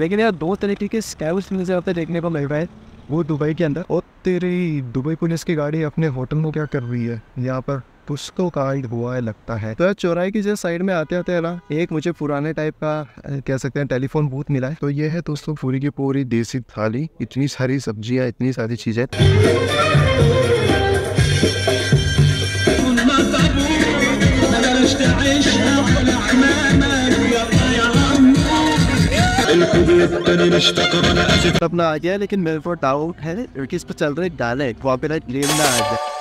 लेकिन यार दो तरीके के स्कैम्स मुझे यहाँ देखने को मिल रहा है। वो दुबई के अंदर। और तेरी दुबई पुलिस की गाड़ी अपने होटल में क्या कर रही है? यहाँ पर कुछ तो कांड हुआ है लगता है। तो यार चौराहे की जो साइड में आते आते है ना एक मुझे पुराने टाइप का कह सकते हैं टेलीफोन बूथ मिला है। तो ये है दोस्तों पूरी की पूरी देसी थाली। इतनी सारी सब्ज़ियाँ इतनी सारी चीज़ें। अपना आ गया, लेकिन मेरे को डाउट है इस पर चल रहे गाने वहाँ पे ना आ जाए।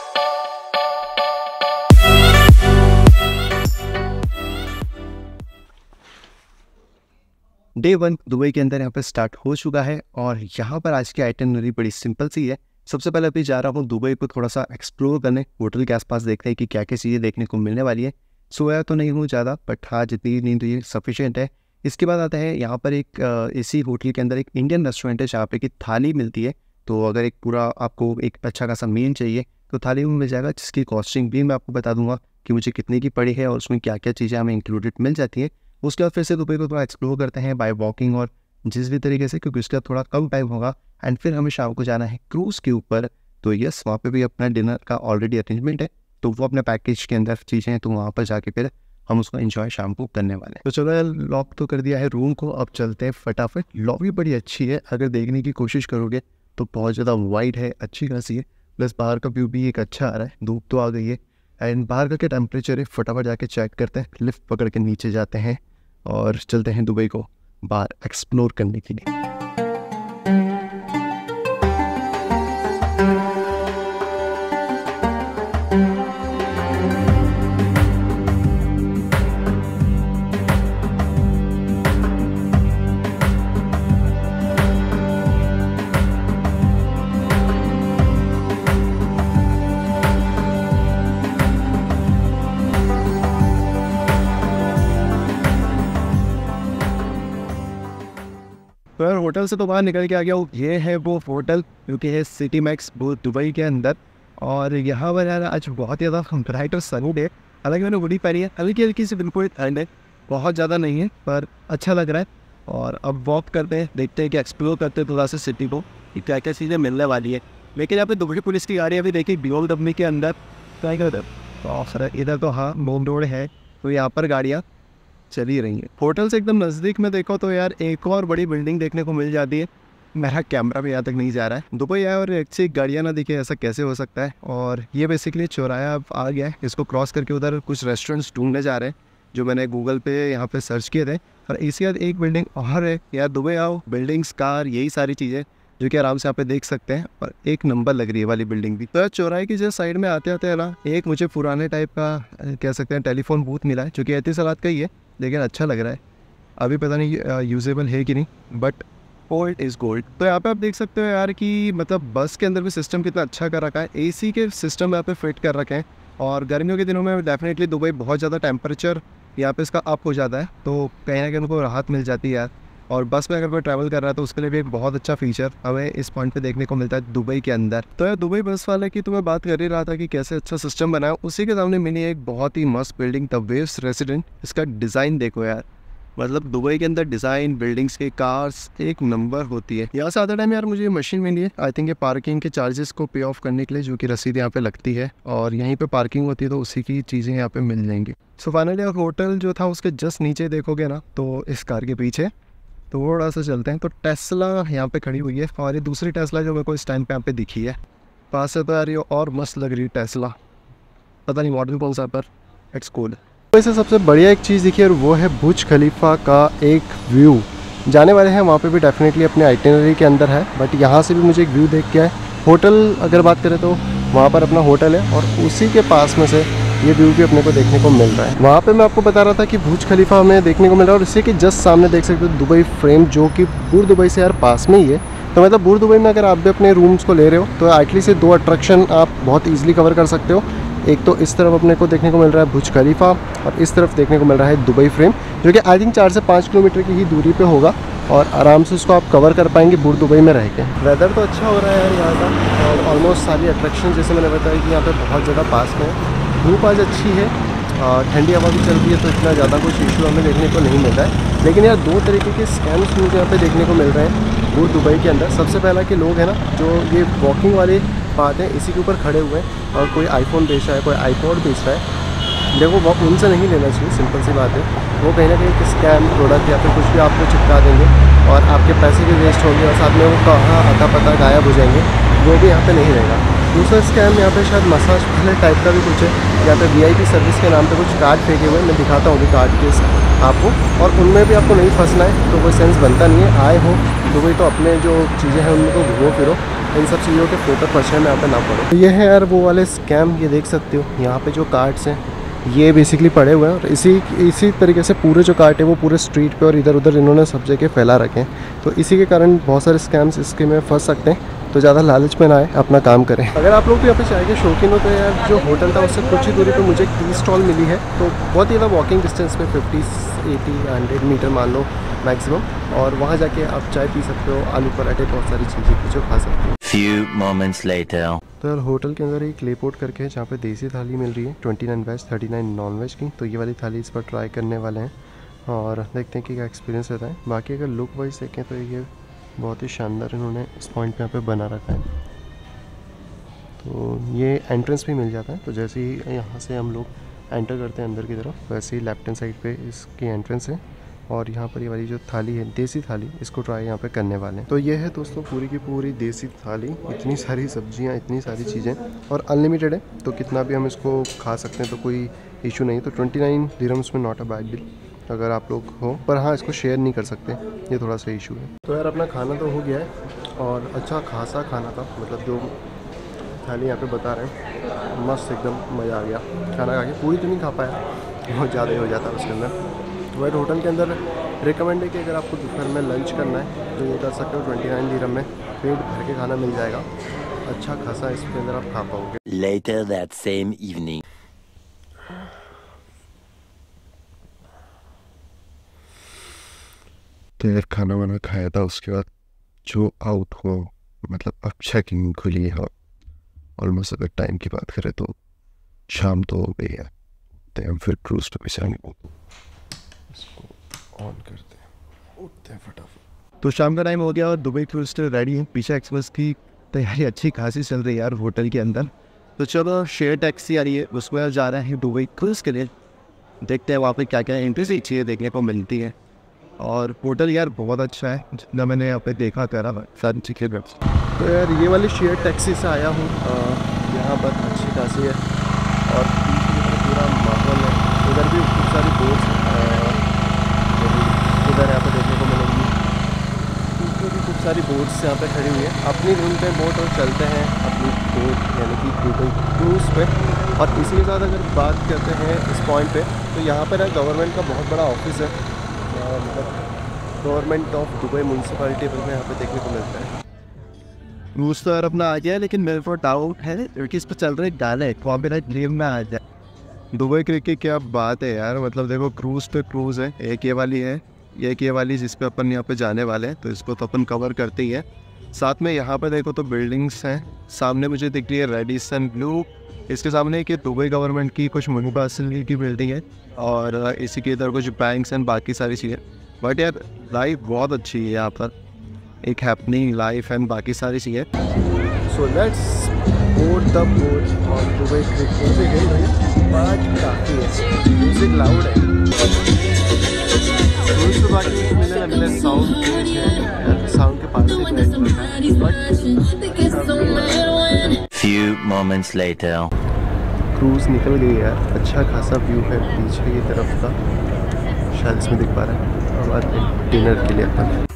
डे वन दुबई के अंदर यहाँ पे स्टार्ट हो चुका है, और यहाँ पर आज की आइटनरी बड़ी सिंपल सी है। सबसे पहले अभी जा रहा हूँ दुबई को थोड़ा सा एक्सप्लोर करने होटल के आसपास देखते हैं कि क्या क्या चीज़ें देखने को मिलने वाली है। सोया तो नहीं हूँ ज़्यादा बट हाँ जितनी नींद ये सफिशियंट है। इसके बाद आता है, यहाँ पर एक इसी होटल के अंदर एक इंडियन रेस्टोरेंट है, जहाँ पे कि थाली मिलती है। तो अगर एक पूरा आपको एक अच्छा खासा मेन चाहिए तो थाली में मिल जाएगा, जिसकी कॉस्टिंग भी मैं आपको बता दूँगा कि मुझे कितने की पड़ी है और उसमें क्या क्या चीज़ें हमें इंक्लूडेड मिल जाती है। उसके बाद फिर से दुबई को थोड़ा एक्सप्लोर करते हैं बाय वॉकिंग और जिस भी तरीके से, क्योंकि उसके थोड़ा कम टाइम होगा। एंड फिर हमें शाम को जाना है क्रूज़ के ऊपर। तो यस वहाँ पे भी अपना डिनर का ऑलरेडी अरेंजमेंट है। तो वो अपने पैकेज के अंदर चीज़ें हैं तो वहाँ पर जाके फिर हम उसको एंजॉय शाम को करने वाले हैं। तो चलो यार लॉक तो कर दिया है रूम को, अब चलते हैं फटाफट। लॉबी बड़ी अच्छी है, अगर देखने की कोशिश करोगे तो बहुत ज़्यादा वाइड है, अच्छी खासी है। प्लस बाहर का व्यू भी एक अच्छा आ रहा है, धूप तो आ गई है। एंड बाहर का क्या टेम्परेचर है? फटाफट जाके चेक करते हैं लिफ्ट पकड़ के नीचे जाते हैं और चलते हैं दुबई को बाहर एक्सप्लोर करने के लिए। तो यार होटल से तो बाहर निकल के आ गया ये है वो होटल क्योंकि है सिटी मैक्स, वो दुबई के अंदर। और यहाँ पर यार आज बहुत ज़्यादा ब्राइट और सनी डे हालाँकि मैंने हुडी पहनी है। हल्की हल्की सी बिल्कुल ठंड है। बहुत ज़्यादा नहीं है, पर अच्छा लग रहा है। और अब वॉक करते हैं, देखते हैं कि एक्सप्लोर करते हैं थोड़ा सा सिटी को। कि क्या क्या चीज़ें मिलने वाली है। लेकिन यहाँ पे दुबई पुलिस की गाड़ी अभी देखी बियोल डब्बी के अंदर। तो सर, इधर तो हाँ मोम रोड है। तो यहाँ पर गाड़ियाँ। चल रही है। होटल से एकदम नज़दीक में देखो तो यार एक और बड़ी बिल्डिंग देखने को मिल जाती है। मेरा कैमरा भी यहाँ तक नहीं जा रहा है। दुबई आया और अच्छी गाड़ियाँ ना दिखे, ऐसा कैसे हो सकता है? और ये बेसिकली चौराया अब आ गया है। इसको क्रॉस करके उधर कुछ रेस्टोरेंट्स ढूँढने जा रहे हैं, जो मैंने गूगल पे यहाँ पे सर्च किए थे। और इसके बाद एक बिल्डिंग और है। यार दुबई आओ। बिल्डिंग्स कार यही सारी चीज़ें जो कि आराम से यहाँ पे देख सकते हैं। और एक नंबर लग रही है वाली बिल्डिंग भी। तो यार चौराहे की जो साइड में आते आते है ना, एक मुझे पुराने टाइप का, कह सकते हैं टेलीफोन बूथ मिला है, जो कि एहतिसलात का ही है। लेकिन अच्छा लग रहा है। अभी पता नहीं यूजेबल है कि नहीं बट ओल्ड इज़ गोल्ड तो यहाँ पे आप देख सकते हो यार कि मतलब बस के अंदर भी सिस्टम कितना अच्छा कर रखा है। एसी के सिस्टम यहाँ पे फिट कर रखे हैं। और गर्मियों के दिनों में डेफिनेटली दुबई बहुत ज़्यादा टेम्परेचर यहाँ पे इसका अप हो जाता है। तो कहीं ना कहीं उनको राहत मिल जाती है यार। और बस में अगर कोई ट्रैवल कर रहा है तो उसके लिए भी एक बहुत अच्छा फीचर हमें इस पॉइंट पे देखने को मिलता है दुबई के अंदर। तो यार, दुबई बस वाले की तो मैं बात कर ही रहा था कि कैसे अच्छा सिस्टम बनाया उसी के सामने मिली एक बहुत ही मस्त बिल्डिंग द वेव्स रेसिडेंट इसका डिज़ाइन देखो यार। मतलब दुबई के अंदर डिज़ाइन बिल्डिंग्स के कार्स एक नंबर होती है। यहाँ से आते टाइम यार, मुझे ये मशीन मिली है। आई थिंक ये पार्किंग के चार्जेस को पे ऑफ़ करने के लिए जो कि रसीद यहाँ पे लगती है। और यहीं पे पार्किंग होती है तो उसी की चीज़ें यहाँ पे मिल जाएँगी। सो फाइनली होटल जो था, उसके जस्ट नीचे देखोगे ना तो इस कार के पीछे थोड़ा सा चलते हैं तो टेस्ला यहाँ पे खड़ी हुई है। ये दूसरी टेस्ला जो मेरे को इस टाइम पे यहाँ पे दिखी है। पास से तो यार ये और मस्त लग रही है टेस्ला। पता नहीं मॉडल कौन पर इट्स कूल वैसे सबसे बढ़िया एक चीज़ दिखी और वो है भुज खलीफा का एक व्यू जाने वाले हैं, वहाँ पे भी डेफिनेटली अपने आइटिनरी के अंदर है बट यहाँ से भी मुझे एक व्यू देख के आए। होटल अगर बात करें तो वहाँ पर अपना होटल है, और उसी के पास में से ये व्यू भी अपने को देखने को मिल रहा है। वहाँ पे मैं आपको बता रहा था कि भूज खलीफा हमें देखने को मिल रहा है और इसी के जस्ट सामने देख सकते हो दुबई फ्रेम, जो कि बुर दुबई से यार पास में ही है। तो मतलब बुर दुबई में अगर आप भी अपने रूम्स को ले रहे हो तो एटलीस्ट ये दो अट्रैक्शन आप बहुत ईजिली कवर कर सकते हो। एक तो इस तरफ़ अपने को देखने को मिल रहा है भुज खलीफा और इस तरफ़ देखने को मिल रहा है दुबई फ्रेम, जो कि आई थिंक चार से पाँच किलोमीटर की ही दूरी पे होगा और आराम से उसको आप कवर कर पाएँगे बुर दुबई में रह के। वेदर तो अच्छा हो रहा है यार यहाँ का और ऑलमोस्ट सारी अट्रैक्शन जैसे मैंने बताया कि यहाँ पे बहुत ज़्यादा पास में है। धूप आज अच्छी है। ठंडी हवा भी चल रही है तो इतना ज़्यादा कुछ इशू हमें देखने को नहीं मिल रहा है। लेकिन यार, दो तरीके के स्कैम्स मुझे यहाँ पे देखने को मिल रहे हैं, वो दुबई के अंदर। सबसे पहला कि लोग हैं ना, जो ये वॉकिंग वाले बात है, इसी के ऊपर खड़े हुए हैं और कोई आईफोन बेच रहा है, कोई आईपॉड बेच रहा है। देखो, वो उनसे नहीं लेना चाहिए सिंपल सी बात है। वो कहीं ना कहीं स्कैम प्रोडक्ट या फिर कुछ भी आपको चिपका देंगे और आपके पैसे भी वेस्ट होंगे और साथ में वो कहाँ आता पता गायब हो जाएँगे, वो भी यहाँ पे नहीं रहेगा। दूसरा स्कैम यहाँ पे शायद मसाज वाले टाइप का भी कुछ है। यहाँ पे वीआईपी सर्विस के नाम पे कुछ कार्ड फेंके हुए मैं दिखाता हूँ अभी कार्ड के आपको। और उनमें भी आपको नहीं फंसना है तो कोई सेंस बनता नहीं है। आए हो तो दुबई तो अपने जो चीज़ें हैं, उनको घूमो फिरो। इन सब चीज़ों के फ़ोटो पर्चे में यहाँ पे ना पड़ो। तो ये है यार वो वाले स्कैम ये देख सकते हो। यहाँ पर जो कार्ड्स हैं ये बेसिकली पड़े हुए हैं और इसी इसी तरीके से पूरे जो कार्ट है वो पूरे स्ट्रीट पे और इधर उधर इन्होंने सब जगह फैला रखे हैं। तो इसी के कारण बहुत सारे स्कैम्स इसके में फंस सकते हैं। तो ज़्यादा लालच में ना आए अपना काम करें। अगर आप लोग भी यहाँ पे चाय के शौकीन हो तो यार जो होटल था उससे कुछ ही दूरी पे मुझे टी स्टॉल मिली है। तो बहुत ही ज़्यादा वॉकिंग डिस्टेंस पे फिफ्टी एटी हंड्रेड मीटर मान लो मैक्सिमम और वहाँ जाके आप चाय पी सकते हो आलू पराठे बहुत सारी चीज़ें कुछ खा सकते हो। Few moments later. तो होटल के अंदर एक लेपोर्ट करके है, जहाँ पे देसी थाली मिल रही है twenty nine veg thirty nine non veg की। तो ये वाली थाली इस पर ट्राई करने वाले हैं और देखते हैं कि क्या एक्सपीरियंस रहता है। बाकी अगर लुक वाइज देखें तो ये बहुत ही शानदार इन्होंने इस पॉइंट पे यहाँ पे बना रखा है। तो ये एंट्रेंस भी मिल जाता है। तो जैसे ही यहाँ से हम लोग एंटर करते हैं अंदर की तरफ़, वैसे ही लेफ़्ट हैंड साइड पे इसकी एंट्रेंस है। और यहाँ पर ये वाली जो थाली है, देसी थाली, इसको ट्राई यहाँ पे करने वाले हैं। तो ये है दोस्तों पूरी की पूरी देसी थाली। इतनी सारी सब्ज़ियाँ, इतनी सारी चीज़ें और अनलिमिटेड है तो कितना भी हम इसको खा सकते हैं तो कोई इशू नहीं तो ट्वेंटी नाइन में नॉट अ बैड बिल अगर आप लोग हो। पर हाँ इसको शेयर नहीं कर सकते, ये थोड़ा सा इशू है। तो यार, अपना खाना तो हो गया है और अच्छा खासा खाना था मतलब जो थाली यहाँ पे बता रहे हैं, मस्त एकदम मज़ा आ गया। खाना खा के पूरी तो नहीं खा पाया, बहुत ज़्यादा ही हो जाता है उसके अंदर। वाइट होटल के अंदर रिकमेंड है कि अगर आपको दोपहर में लंच करना है तो ये कर सकते हो ट्वेंटी नाइन धीरम में। पेट भर के खाना मिल जाएगा। अच्छा खासा इसके अंदर आप खा पाओगे। Later that same evening. तो खाना वाना खाया था उसके बाद जो आउट हो मतलब अब चेकिंग खुली है ऑलमोस्ट अगर टाइम की बात करें तो शाम तो हो गई है। तो हम फिर क्रूज पे जाएँगे। इसको ऑन करते हैं उठते हैं फटाफट। तो शाम का टाइम हो गया और दुबई क्रूज रेडी है। पीछे एक्सप्रेस की तैयारी अच्छी खासी चल रही है यार होटल के अंदर। तो चलो शेयर टैक्सी आ रही है। यार जा रहे हैं दुबई क्रूज के लिए। देखते हैं वहाँ पे क्या क्या एंट्री चीज़ें देखने को मिलती है। और होटल यार बहुत अच्छा है। जितना मैंने यहाँ पे देखा करा, सारी चीज़ें तो यार ये वाली शेयर टैक्सी से आया हूँ। यहाँ पर अच्छी खासी है। और पूरा माहौल है। उधर भी खूब सारी बोट्स उधर यहाँ पे देखने को मिलेंगी सारी बोट्स यहाँ पे खड़ी हुई है। अपनी धुन पे बोट और चलते हैं अपनी बोट यानी कि दुबई क्रूज़ पे। और इसी के साथ अगर बात करते हैं इस पॉइंट पे तो यहाँ पर गवर्नमेंट का बहुत बड़ा ऑफ़िस है। मतलब गवर्नमेंट ऑफ़ दुबई म्यूनसिपालिटी में यहाँ पे देखने को मिलता है। रूस तो यार अपना आ गया, लेकिन मेरे को डाउट है इस पर चल रहे गाने कॉपीराइट ड्रीम में आ जाए। दुबई क्रिकेट क्या बात है यार मतलब देखो क्रूज पे क्रूज है, एक ये वाली है। एक ये वाली जिस पे अपन यहाँ पे जाने वाले हैं तो इसको तो अपन कवर करते ही है। साथ में यहाँ पर देखो तो बिल्डिंग्स हैं, सामने मुझे दिख रही है रेडिसन ब्लू इसके सामने एक दुबई गवर्नमेंट की कुछ यूनिवर्सिटी की बिल्डिंग है, और इसी के इधर कुछ बैंक्स एंड बाकी सारी चीज़ें। बट यार लाइफ बहुत अच्छी है यहाँ पर। एक हैपनिंग लाइफ एंड बाकी सारी चीज़ें। So let's boat the boat और दुबई बट काफ़ी है। म्यूज़िक लाउड है। Few moments later. क्रूज निकल गई यार। अच्छा खासा व्यू है पीछे की तरफ़ का। शायद इसमें दिख पा रहा है। और बाद डिनर के लिए अपन।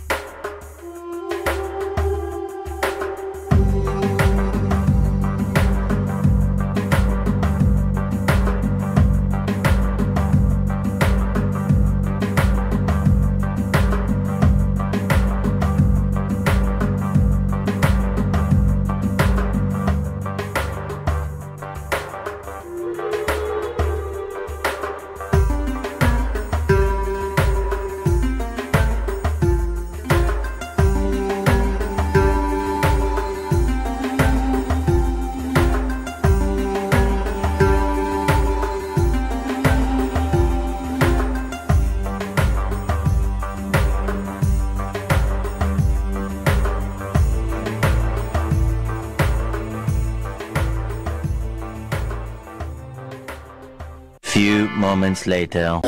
Moments later.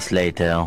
moments later.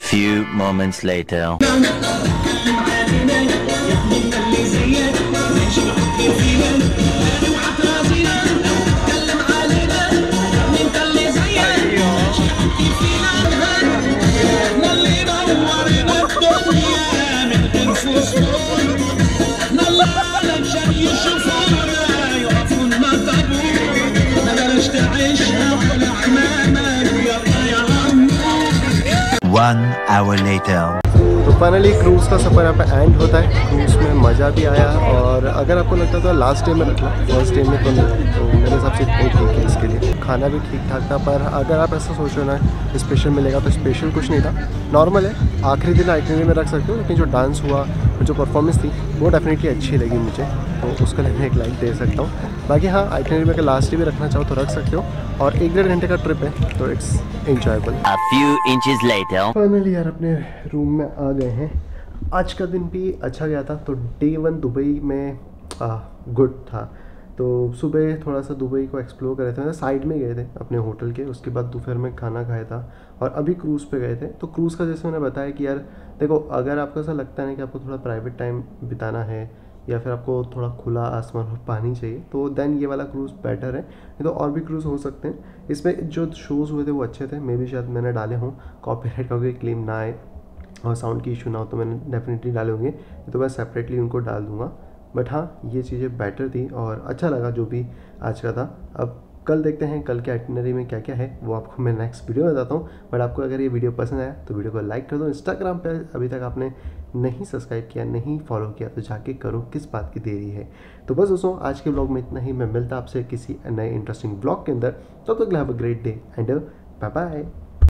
Few moments later. Hour later. तो फाइनली क्रूज़ का सफ़र यहाँ पे एंड होता है। क्रूज़ में मज़ा भी आया और अगर आपको लगता था लास्ट डे में रखना। फ़र्स्ट डे में तो नहीं। तो मेरे हिसाब से इतना ठीक है इसके लिए। खाना भी ठीक ठाक था, पर अगर आप ऐसा सोच ना स्पेशल मिलेगा तो स्पेशल कुछ नहीं था। नॉर्मल है। आखिरी दिन आइटनरी में रख सकते हो, लेकिन जो डांस हुआ, जो परफॉर्मेंस थी, वो डेफिनेटली अच्छी लगी मुझे। तो उसके लिए मैं एक लाइक दे सकता हूँ। बाकी हाँ आइटनरी में अगर लास्ट डे भी रखना चाहो तो रख सकते हो। और एक डेढ़ घंटे का ट्रिप है तो इट्स इंजॉयबल. फाइनली यार अपने रूम में आ गए हैं। आज का दिन भी अच्छा गया था तो डे वन दुबई में गुड था। तो सुबह थोड़ा सा दुबई को एक्सप्लोर करे थे। साइड में गए थे अपने होटल के। उसके बाद दोपहर में खाना खाया था। और अभी क्रूज़ पे गए थे। तो क्रूज़ का जैसे मैंने बताया कि यार देखो अगर आपको ऐसा लगता है ना कि आपको थोड़ा प्राइवेट टाइम बिताना है या फिर आपको थोड़ा खुला आसमान और पानी चाहिए तो देन ये वाला क्रूज़ बेटर है। नहीं तो और भी क्रूज़ हो सकते हैं। इसमें जो शोज़ हुए थे वो अच्छे थे मे भी शायद मैंने डाले हों। कॉपीराइट का कोई क्लेम ना आए और साउंड की इशू ना हो तो मैंने डेफिनेटली डाले होंगे। तो मैं सेपरेटली उनको डाल दूँगा। बट हाँ ये चीज़ें बेटर थी और अच्छा लगा जो भी आज का था। अब कल देखते हैं, कल के आइटनरी में क्या क्या है, वो आपको मैं नेक्स्ट वीडियो में बताता हूँ। बट आपको अगर ये वीडियो पसंद आया तो वीडियो को लाइक कर दो। इंस्टाग्राम पे अभी तक आपने नहीं सब्सक्राइब किया, नहीं फॉलो किया तो जाके करो किस बात की देरी है। तो बस दोस्तों, आज के ब्लॉग में इतना ही। मैं मिलता आपसे किसी नए इंटरेस्टिंग ब्लॉग के अंदर। तब तक have a great day and bye bye